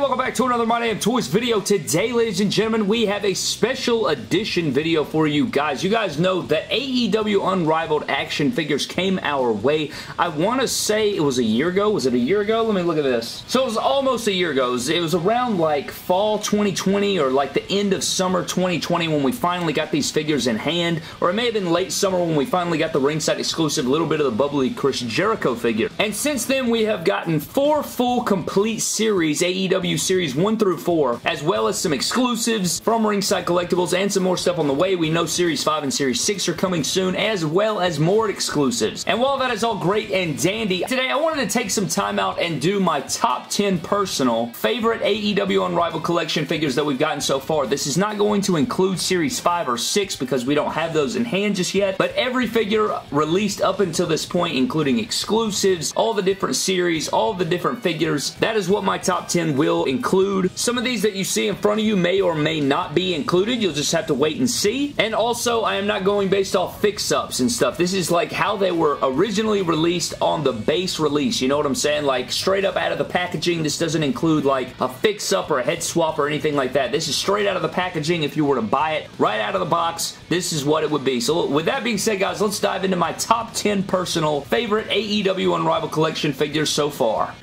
welcome back to another My Damn Toys video. Today, ladies and gentlemen, we have a special edition video for you guys. You guys know that AEW Unrivaled action figures came our way. I want to say it was a year ago. Was it a year ago? Let me look at this. So it was almost a year ago. It was, it was around like fall 2020 or like the end of summer 2020 when we finally got these figures in hand. Or it may have been late summer when we finally got the ringside exclusive little bit of the bubbly Chris Jericho figure. And since then, we have gotten four full complete series AEW Series 1 through 4, as well as some exclusives from Ringside Collectibles and some more stuff on the way. We know Series 5 and Series 6 are coming soon, as well as more exclusives. And while that is all great and dandy, today I wanted to take some time out and do my top 10 personal favorite AEW Unrivaled collection figures that we've gotten so far. This is not going to include Series 5 or 6 because we don't have those in hand just yet, but every figure released up until this point, including exclusives, all the different series, all the different figures, that is what my top 10 will include. Some of these that you see in front of you may or may not be included. You'll just have to wait and see. And also, I am not going based off fix-ups and stuff. This is like how they were originally released on the base release. You know what I'm saying? Like straight up out of the packaging. This doesn't include like a fix-up or a head swap or anything like that. This is straight out of the packaging. If you were to buy it right out of the box, this is what it would be. So with that being said, guys, let's dive into my top 10 personal favorite AEW Unrivaled Collection figures so far.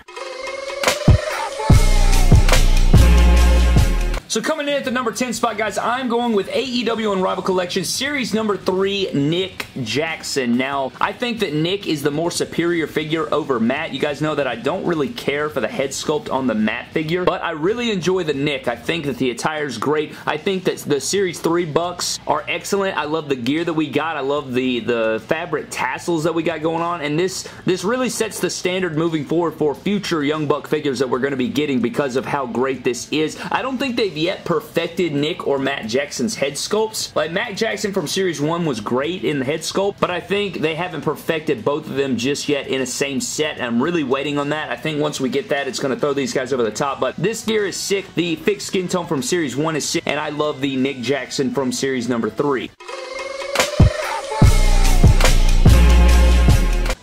So coming in at the number 10 spot, guys, I'm going with AEW Unrivaled Collection Series number 3, Nick Jackson. Now, I think that Nick is the more superior figure over Matt. You guys know that I don't really care for the head sculpt on the Matt figure, but I really enjoy the Nick. I think that the attire is great. I think that the Series 3 Bucks are excellent. I love the gear that we got. I love the, the fabric tassels that we got going on, and this, this really sets the standard moving forward for future Young Buck figures that we're going to be getting because of how great this is. I don't think they've yet perfected Nick or Matt Jackson's head sculpts. Like, Matt Jackson from Series 1 was great in the head sculpt, but I think they haven't perfected both of them just yet in a same set. I'm really waiting on that. I think once we get that, it's going to throw these guys over the top, but this gear is sick. The fixed skin tone from Series 1 is sick, and I love the Nick Jackson from Series number 3.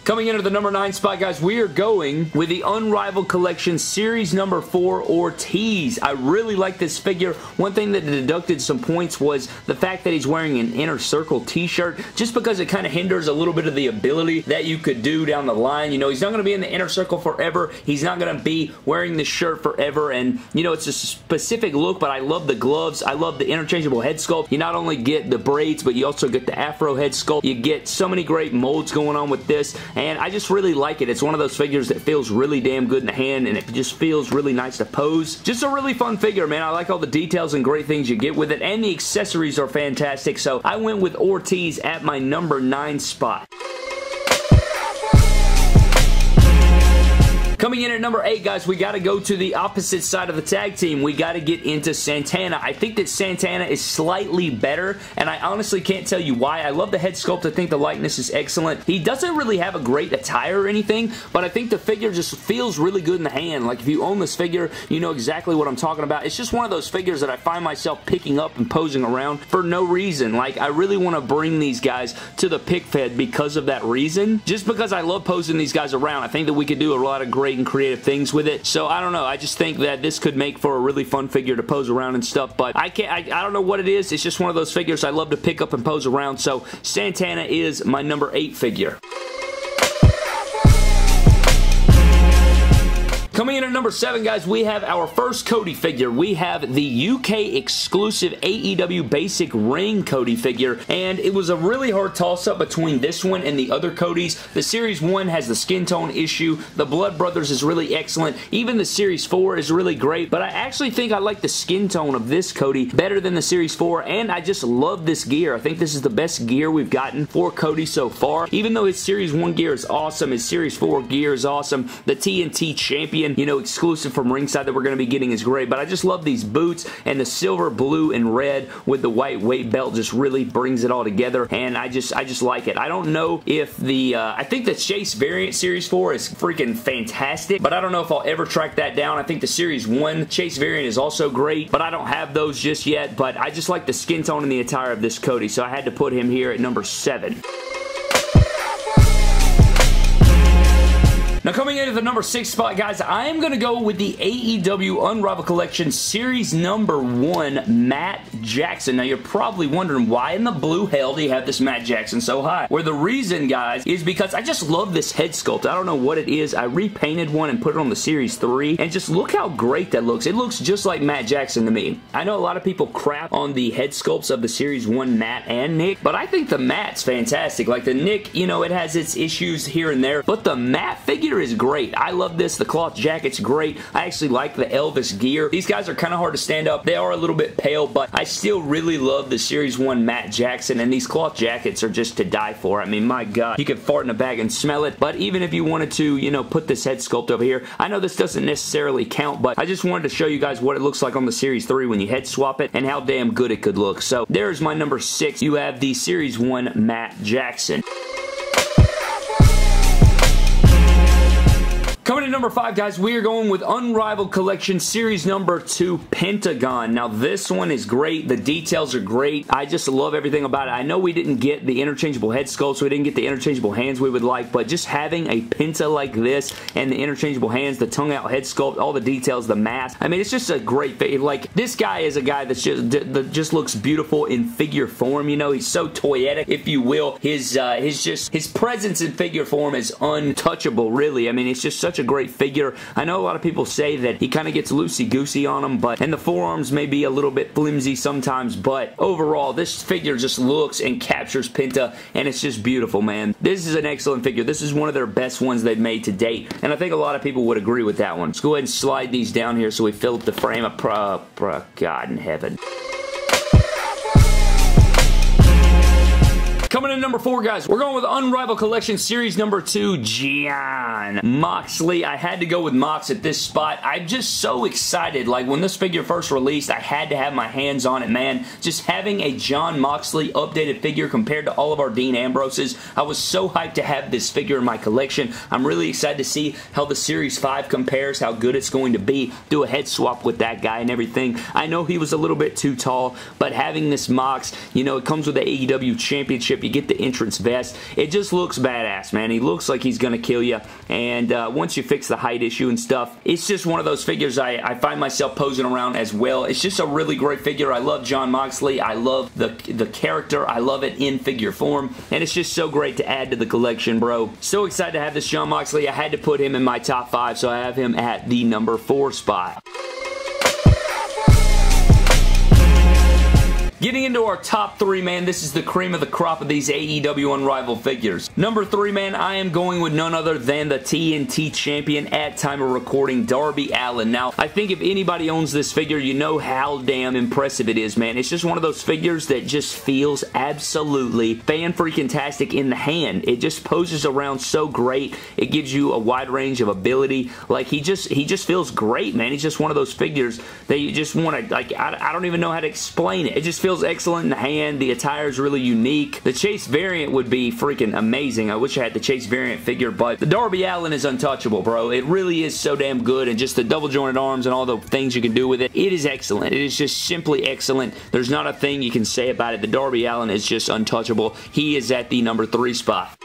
Coming into the number 9 spot, guys, we are going with the Unrivaled Collection Series number 4 Ortiz. I really like this figure. One thing that deducted some points was the fact that he's wearing an Inner Circle t-shirt, just because it kind of hinders a little bit of the ability that you could do down the line. You know, he's not going to be in the Inner Circle forever. He's not going to be wearing this shirt forever, and, you know, it's a specific look, but I love the gloves. I love the interchangeable head sculpt. You not only get the braids, but you also get the afro head sculpt. You get so many great molds going on with this, and I just really like it. It's one of those figures that feels really damn good in the hand, and it just feels really nice to pose. Just a really fun figure, man. I like all the details and great things you get with it, and the accessories are fantastic, so I went with Ortiz at my number 9 spot. Coming in at number 8, guys, we got to go to the opposite side of the tag team. We got to get into Santana. I think that Santana is slightly better, and I honestly can't tell you why. I love the head sculpt. I think the likeness is excellent. He doesn't really have a great attire or anything, but I think the figure just feels really good in the hand. Like, if you own this figure, you know exactly what I'm talking about. It's just one of those figures that I find myself picking up and posing around for no reason. Like, I really want to bring these guys to the pick fed because of that reason. Just because I love posing these guys around. I think that we could do a lot of great and creative things with it. So I don't know. I just think that this could make for a really fun figure to pose around and stuff. But I can't. I, I don't know what it is. It's just one of those figures I love to pick up and pose around. So Santana is my number eight figure. Coming in at number 7, guys, we have our first Cody figure. We have the UK exclusive AEW Basic Ring Cody figure, and it was a really hard toss-up between this one and the other Codys. The Series 1 has the skin tone issue. The Blood Brothers is really excellent. Even the Series 4 is really great, but I actually think I like the skin tone of this Cody better than the Series 4, and I just love this gear. I think this is the best gear we've gotten for Cody so far. Even though his Series 1 gear is awesome, his Series 4 gear is awesome, the TNT Champion you know, exclusive from ringside that we're going to be getting is great, but I just love these boots and the silver, blue, and red with the white weight belt just really brings it all together, and I just I just like it. I don't know if the, uh, I think the Chase variant Series 4 is freaking fantastic, but I don't know if I'll ever track that down. I think the Series 1 Chase variant is also great, but I don't have those just yet, but I just like the skin tone and the attire of this Cody, so I had to put him here at number 7. Now coming in at the number 6 spot, guys, I am going to go with the AEW Unrivaled Collection Series number 1, Matt Jackson. Now you're probably wondering why in the blue hell do you have this Matt Jackson so high? Where the reason, guys, is because I just love this head sculpt. I don't know what it is. I repainted one and put it on the Series 3, and just look how great that looks. It looks just like Matt Jackson to me. I know a lot of people crap on the head sculpts of the Series 1 Matt and Nick, but I think the Matt's fantastic. Like the Nick, you know, it has its issues here and there, but the Matt figure is great. I love this. The cloth jacket's great. I actually like the Elvis gear. These guys are kind of hard to stand up. They are a little bit pale, but I still really love the Series 1 Matt Jackson, and these cloth jackets are just to die for. I mean, my God. You could fart in a bag and smell it, but even if you wanted to, you know, put this head sculpt over here, I know this doesn't necessarily count, but I just wanted to show you guys what it looks like on the Series 3 when you head swap it, and how damn good it could look. So, there's my number 6. You have the Series 1 Matt Jackson. Coming in number five, guys, we are going with Unrivaled Collection Series number two, Pentagon. Now, this one is great. The details are great. I just love everything about it. I know we didn't get the interchangeable head sculpt, so we didn't get the interchangeable hands we would like, but just having a Penta like this and the interchangeable hands, the tongue-out head sculpt, all the details, the mask, I mean, it's just a great fit. Like, this guy is a guy that's just, that just looks beautiful in figure form, you know? He's so toyetic, if you will. His, uh, his just, his presence in figure form is untouchable, really. I mean, it's just such such a great figure. I know a lot of people say that he kind of gets loosey-goosey on him, but and the forearms may be a little bit flimsy sometimes, but overall, this figure just looks and captures Penta, and it's just beautiful, man. This is an excellent figure. This is one of their best ones they've made to date, and I think a lot of people would agree with that one. Let's go ahead and slide these down here so we fill up the frame of pro God in heaven. Coming in number four, guys, we're going with Unrivaled Collection Series number two, Jon Moxley. I had to go with Mox at this spot. I'm just so excited. Like, when this figure first released, I had to have my hands on it, man. Just having a Jon Moxley updated figure compared to all of our Dean Ambroses, I was so hyped to have this figure in my collection. I'm really excited to see how the Series 5 compares, how good it's going to be. Do a head swap with that guy and everything. I know he was a little bit too tall, but having this Mox, you know, it comes with the AEW Championship you get the entrance vest. It just looks badass, man. He looks like he's going to kill you. And uh, once you fix the height issue and stuff, it's just one of those figures I, I find myself posing around as well. It's just a really great figure. I love Jon Moxley. I love the, the character. I love it in figure form. And it's just so great to add to the collection, bro. So excited to have this Jon Moxley. I had to put him in my top five, so I have him at the number four spot. Getting into our top three, man, this is the cream of the crop of these AEW Unrivaled figures. Number three, man, I am going with none other than the TNT champion at time of recording, Darby Allin. Now, I think if anybody owns this figure, you know how damn impressive it is, man. It's just one of those figures that just feels absolutely fan-freaking-tastic in the hand. It just poses around so great. It gives you a wide range of ability. Like, he just he just feels great, man. He's just one of those figures that you just want to, like, I, I don't even know how to explain it. It just feels feels excellent in the hand. The attire is really unique. The Chase variant would be freaking amazing. I wish I had the Chase variant figure, but the Darby Allin is untouchable, bro. It really is so damn good, and just the double jointed arms and all the things you can do with it, it is excellent. It is just simply excellent. There's not a thing you can say about it. The Darby Allin is just untouchable. He is at the number three spot.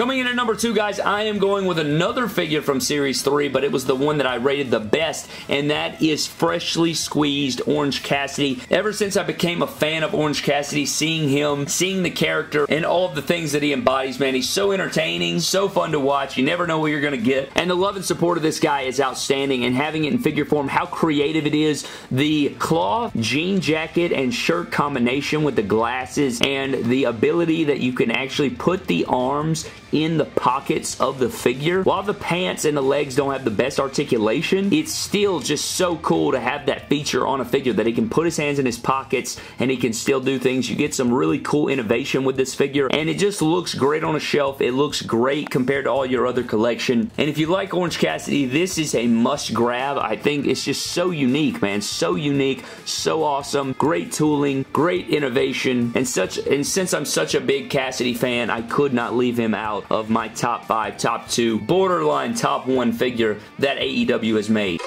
Coming in at number two, guys, I am going with another figure from Series 3, but it was the one that I rated the best, and that is Freshly Squeezed Orange Cassidy. Ever since I became a fan of Orange Cassidy, seeing him, seeing the character, and all of the things that he embodies, man, he's so entertaining, so fun to watch. You never know what you're going to get. And the love and support of this guy is outstanding, and having it in figure form, how creative it is. The cloth jean jacket and shirt combination with the glasses, and the ability that you can actually put the arms in the pockets of the figure. While the pants and the legs don't have the best articulation, it's still just so cool to have that feature on a figure that he can put his hands in his pockets and he can still do things. You get some really cool innovation with this figure and it just looks great on a shelf. It looks great compared to all your other collection. And if you like Orange Cassidy, this is a must grab. I think it's just so unique, man. So unique, so awesome. Great tooling, great innovation, and such. And since I'm such a big Cassidy fan, I could not leave him out out of my top five, top two, borderline top one figure that AEW has made.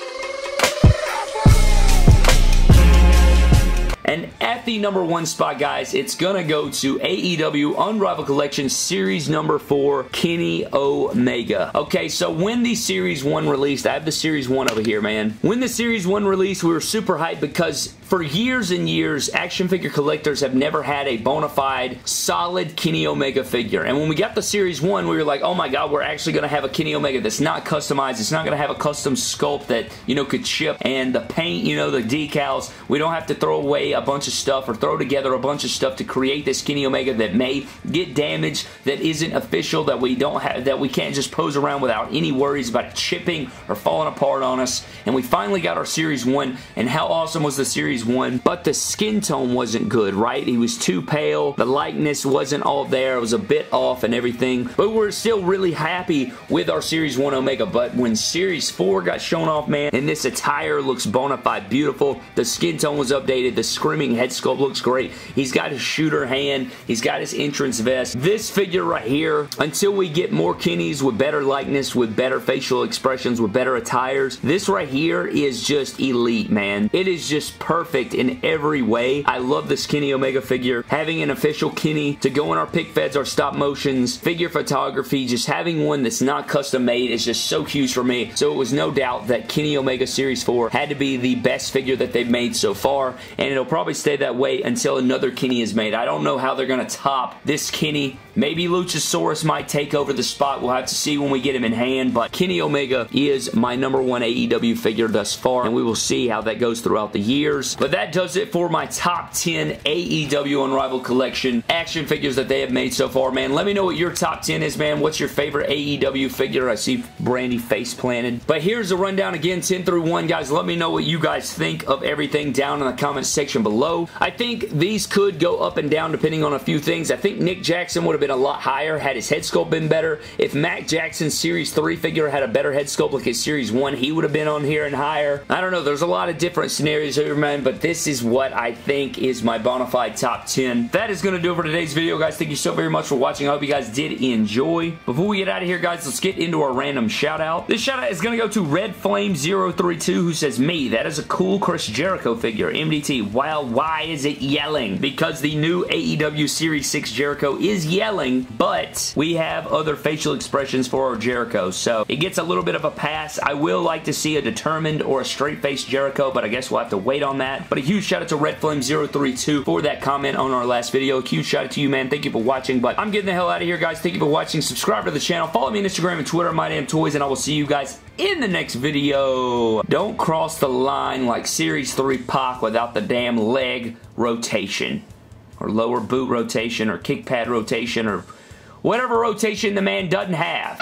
And at the number one spot, guys, it's going to go to AEW Unrivaled Collection Series number four, Kenny Omega. Okay, so when the Series 1 released, I have the Series 1 over here, man. When the Series 1 released, we were super hyped because for years and years, action figure collectors have never had a bona fide, solid Kenny Omega figure. And when we got the Series 1, we were like, oh my god, we're actually going to have a Kenny Omega that's not customized. It's not going to have a custom sculpt that, you know, could chip. And the paint, you know, the decals, we don't have to throw away a bunch of stuff or throw together a bunch of stuff to create this Kenny Omega that may get damaged, that isn't official, that we don't have, that we can't just pose around without any worries about chipping or falling apart on us. And we finally got our Series 1, and how awesome was the Series one, but the skin tone wasn't good, right? He was too pale. The likeness wasn't all there. It was a bit off and everything, but we're still really happy with our Series 1 Omega, but when Series 4 got shown off, man, and this attire looks bona fide beautiful. The skin tone was updated. The screaming head sculpt looks great. He's got his shooter hand. He's got his entrance vest. This figure right here, until we get more Kennys with better likeness, with better facial expressions, with better attires, this right here is just elite, man. It is just perfect perfect in every way. I love the Kenny Omega figure. Having an official Kenny to go in our pick feds, our stop motions, figure photography, just having one that's not custom made is just so huge for me. So it was no doubt that Kenny Omega Series 4 had to be the best figure that they've made so far, and it'll probably stay that way until another Kenny is made. I don't know how they're going to top this Kenny. Maybe Luchasaurus might take over the spot. We'll have to see when we get him in hand, but Kenny Omega is my number one AEW figure thus far, and we will see how that goes throughout the years. But that does it for my top 10 AEW Unrivaled Collection action figures that they have made so far, man. Let me know what your top 10 is, man. What's your favorite AEW figure? I see Brandi face planted. But here's a rundown again, 10 through 1, guys. Let me know what you guys think of everything down in the comments section below. I think these could go up and down depending on a few things. I think Nick Jackson would have been a lot higher had his head sculpt been better. If Matt Jackson's Series 3 figure had a better head sculpt like his Series 1, he would have been on here and higher. I don't know. There's a lot of different scenarios here, man, but this is what I think is my bona fide top 10. That is going to do it for today's video, guys. Thank you so very much for watching. I hope you guys did enjoy. Before we get out of here, guys, let's get into our random shout out. This shout out is going to go to Red Flame 032 who says, Me, that is a cool Chris Jericho figure. MDT, well, why is it yelling? Because the new AEW Series 6 Jericho is yelling, but we have other facial expressions for our Jericho, so it gets a little bit of a pass. I will like to see a determined or a straight-faced Jericho, but I guess we'll have to wait on that. But a huge shout out to RedFlame032 for that comment on our last video. A huge shout out to you, man. Thank you for watching, but I'm getting the hell out of here, guys. Thank you for watching. Subscribe to the channel. Follow me on Instagram and Twitter, My Damn Toys, and I will see you guys in the next video. Don't cross the line like Series 3 Pac without the damn leg rotation or lower boot rotation or kick pad rotation or whatever rotation the man doesn't have.